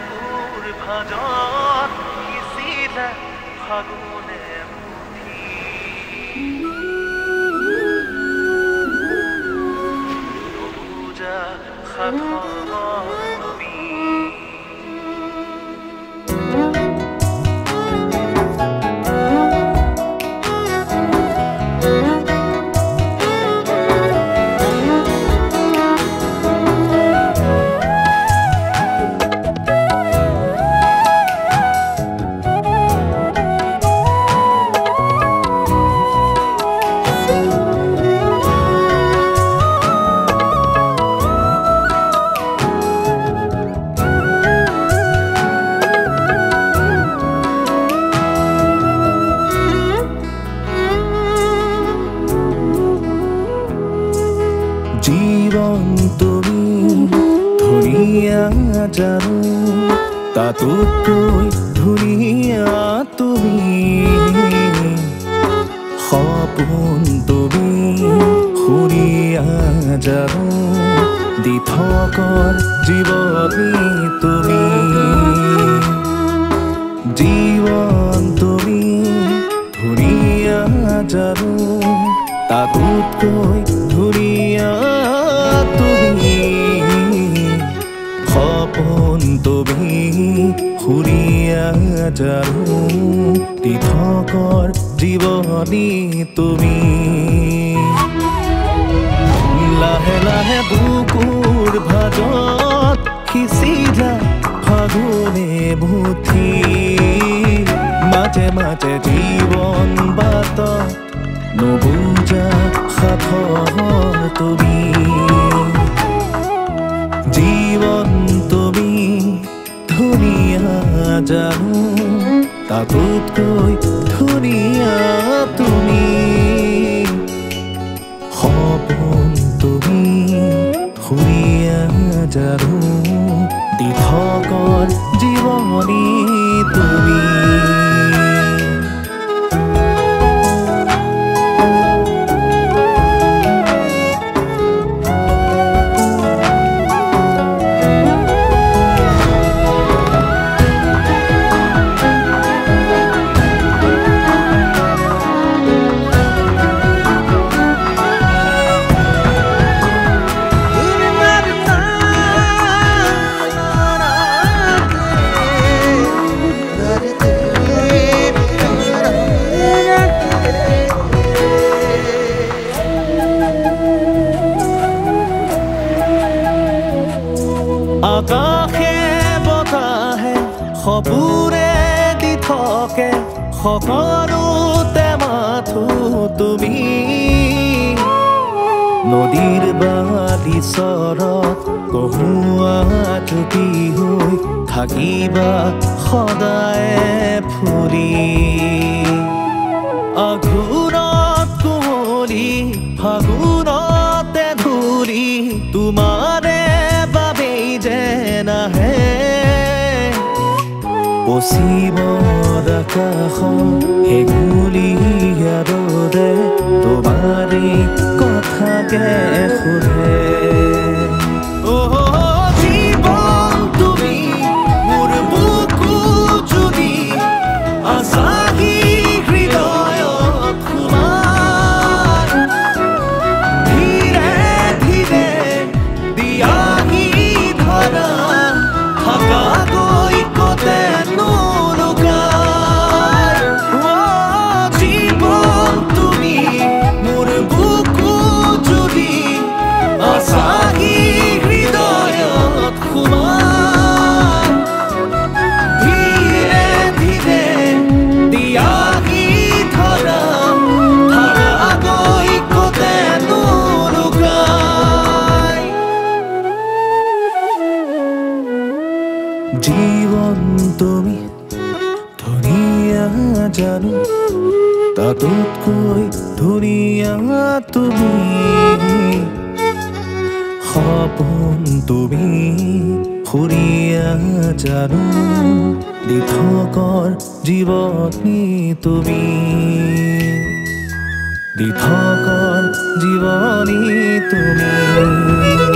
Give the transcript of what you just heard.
মোর ভজন কিসিলে ফাগুনে মুঠি খাথ ধুনীয়া জানো তাতোতকৈ ধুনীয়া তুমি সপোন তুমি। সুৰীয়া জানো দি থকৰ জীৱনী তুমি। জীৱন তুমি ধুনীয়া জানো তাতোতকৈ তুমি সুৰীয়া জানো তীৰ্থকৰ জীৱনী তুমি। লাহে লাহে বুকুৰ ভাজত সিঁচিলা ফাগুনে মুঠি মাজে মাজে জীৱন বাট নুবুজা সাথৰ তুমি। জানো তাতোতকৈ ধুনীয়া তুমি? সপোন তুমি ধুনীয়া জানো আকাশে বতাহে সপোৰে দি থাকে সকলোতে মাথো তুমি। নদীৰ বালি চৰত কহুৱা জুপি হৈ থাকিবা সদায় ফুৰি। আহে আকাশ হেঙুলীয়া ৰ'দে তোমাৰে কথাকে সোধে জীৱন তুমি ধুনীয়া জানো তাতোতকৈ ধুনীয়া তুমি। সপোন তুমি সুৰীয়া জানো দিঠকৰ জীৱনী তুমি। দিঠকৰ জীৱনী তুমি।